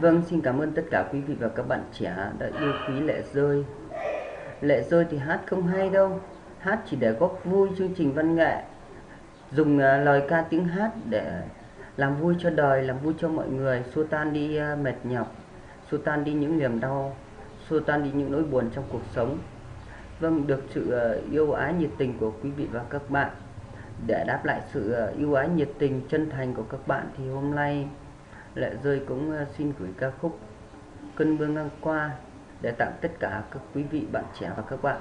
Vâng, xin cảm ơn tất cả quý vị và các bạn trẻ đã yêu quý Lệ Rơi. Lệ Rơi thì hát không hay đâu, hát chỉ để góp vui chương trình văn nghệ. Dùng uh, lời ca tiếng hát để làm vui cho đời, làm vui cho mọi người, xua tan đi uh, mệt nhọc, xua tan đi những niềm đau, xua tan đi những nỗi buồn trong cuộc sống. Vâng, được sự uh, yêu ái nhiệt tình của quý vị và các bạn. Để đáp lại sự yêu ái nhiệt tình chân thành của các bạn thì hôm nay Lệ Rơi cũng à, xin gửi ca khúc Cơn mưa ngang qua để tặng tất cả các quý vị bạn trẻ và các bạn.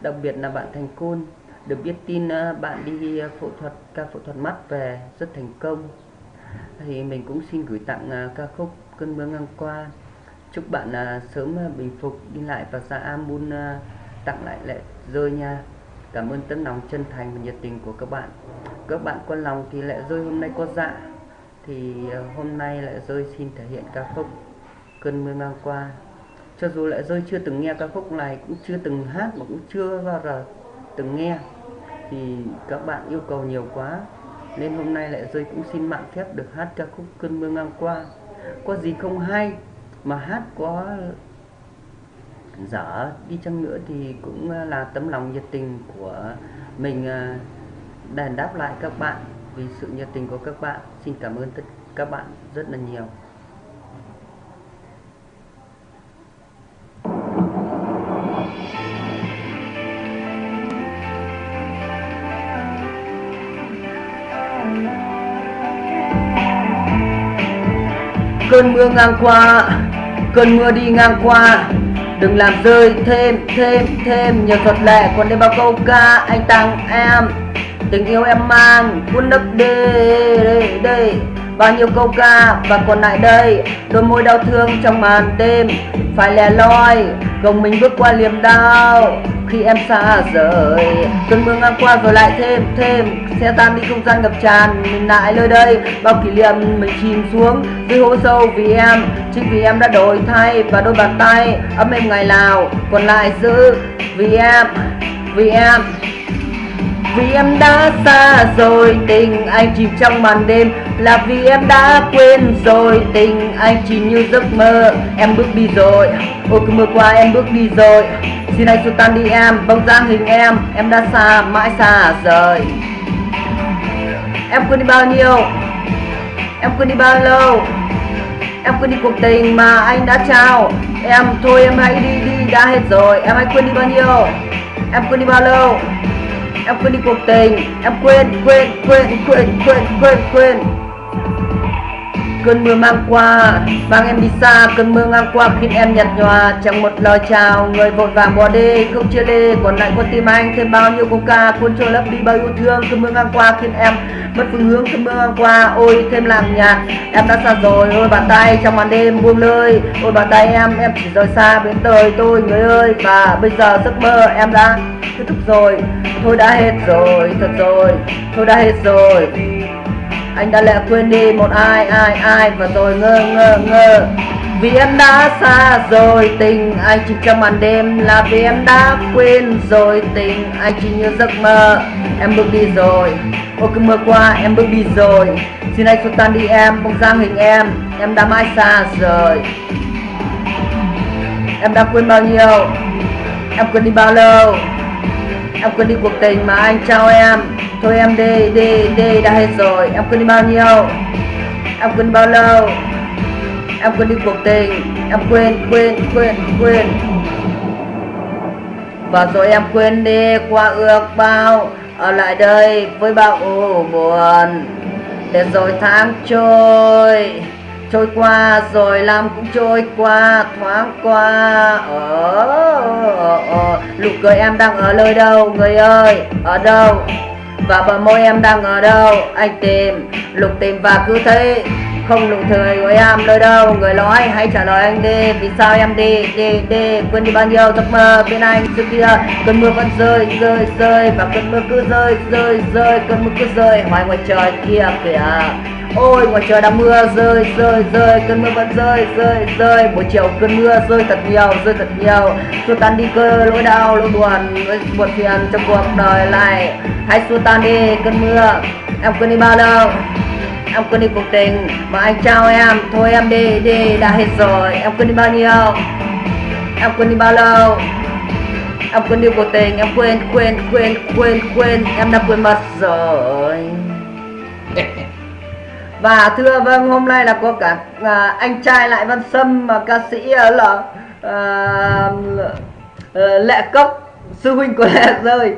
Đặc biệt là bạn Thành Côn được biết tin à, bạn đi à, phẫu thuật, ca phẫu thuật mắt về rất thành công. Thì mình cũng xin gửi tặng ca khúc Cơn mưa ngang qua. Chúc bạn sớm bình phục, đi lại và ra Amun tặng lại Lệ Rơi nha. Cảm ơn tấm lòng chân thành và nhiệt tình của các bạn. Các bạn quan lòng thì Lệ Rơi hôm nay có dạ thì ờ, hôm nay lại rơi xin thể hiện ca khúc cơn mưa ngang qua. Cho dù lại rơi chưa từng nghe ca khúc này, cũng chưa từng hát mà cũng chưa bao giờ từng nghe. Thì các bạn yêu cầu nhiều quá, nên hôm nay lại rơi cũng xin mạng phép được hát ca khúc cơn mưa ngang qua. Có gì không hay mà hát có dở đi chăng nữa thì cũng là tấm lòng nhiệt tình của mình ờ, đền đáp lại các bạn vì sự nhiệt tình của các bạn. Xin cảm ơn tất các bạn rất là nhiều. Cơn mưa ngang qua, cơn mưa đi ngang qua. Đừng làm rơi thêm thêm thêm. Nhiều thuật lệ còn đây bao câu ca, anh tặng em tình yêu em mang cuốn nấc đê đây đây bao nhiêu câu ca và còn lại đây, đôi môi đau thương trong màn đêm. Phải lẻ loi, gồng mình bước qua liềm đau. Khi em xa rời, cơn mưa ngang qua rồi lại thêm thêm. Xe tan đi không gian ngập tràn, mình lại nơi đây. Bao kỷ niệm mình chìm xuống dưới hố sâu vì em. Chính vì em đã đổi thay và đôi bàn tay ấm êm ngày nào còn lại giữ vì em vì em vì em đã xa rồi, tình anh chìm trong màn đêm. Là vì em đã quên rồi, tình anh chỉ như giấc mơ. Em bước đi rồi. Ôi, cứ mưa qua, em bước đi rồi. Xin anh xua tan đi em, bóng dáng hình em. Em đã xa, mãi xa rời. Em quên đi bao nhiêu? Em quên đi bao lâu? Em quên đi cuộc tình mà anh đã trao. Em, thôi em hãy đi đi, đã hết rồi. Em hãy quên đi bao nhiêu? Em quên đi bao lâu? Em quên đi cuộc tình em quên quên quên quên quên quên quên cơn mưa mang qua mang em đi xa. Cơn mưa ngang qua khiến em nhạt nhòa. Chẳng một lời chào, người vội vàng bỏ đi. Không chia ly còn lại con tim anh thêm bao nhiêu câu ca. Cuốn trôi lấp đi bao yêu thương. Cơn mưa ngang qua khiến em mất phương hướng. Cơn mưa ngang qua, ôi, thêm làm nhạt. Em đã xa rồi, ôi, bàn tay trong màn đêm buông lơi. Ôi, bàn tay em em chỉ rời xa bên đời tôi, người ơi. Và bây giờ giấc mơ em đã kết thúc rồi. Thôi đã hết rồi, thật rồi. Thôi đã hết rồi anh đã lẽ quên đi một ai ai ai và rồi ngơ ngơ ngơ. Vì em đã xa rồi, tình anh chỉ trong màn đêm là vì em đã quên rồi, tình anh chỉ như giấc mơ. Em bước đi rồi. Ô cứ mơ qua, em bước đi rồi. Xin anh xua tan đi em, bóng dáng hình em. Em đã mãi xa rồi em đã quên bao nhiêu? Em quên đi bao lâu? Em quên đi cuộc tình mà anh trao em. Thôi em đi đi đi, đã hết rồi. Em quên đi bao nhiêu? Em quên bao lâu? Em quên đi cuộc tình. Em quên quên quên quên. Và rồi em quên đi qua ước bao ở lại đây với bao u buồn. Để rồi tháng trôi trôi qua rồi làm cũng trôi qua thoáng qua. Ở ờ, ờ, ờ. nụ cười em đang ở nơi đâu người ơi? Ở đâu? Và bờ môi em đang ở đâu? Anh tìm lục tìm và cứ thấy không nụ cười của em nơi đâu? Người nói hãy trả lời anh đi. Vì sao em đi đi đi? Quên đi bao nhiêu giấc mơ bên anh trước kia. Cơn mưa vẫn rơi rơi rơi. Và cơn mưa cứ rơi rơi rơi. Cơn mưa cứ rơi ngoài ngoài trời kia kìa. Ôi ngoài trời đang mưa, rơi rơi rơi, Cơn mưa vẫn rơi rơi rơi. Buổi chiều cơn mưa, rơi thật nhiều, rơi thật nhiều. Xua tan đi cơ nỗi đau nỗi buồn Buồn phiền trong cuộc đời này. Hãy xua tan đi cơn mưa. Em quên đi bao lâu? Em quên đi cuộc tình. Mà anh trao em, thôi em đi đi, đã hết rồi. Em quên đi bao nhiêu? Em quên đi bao lâu? Em quên đi cuộc tình. Em quên quên quên quên quên. Em đã quên mất rồi. và thưa vâng hôm nay là có cả à, anh trai lại văn sâm mà ca sĩ à, là à, à lệ cốc sư huynh của lệ rơi.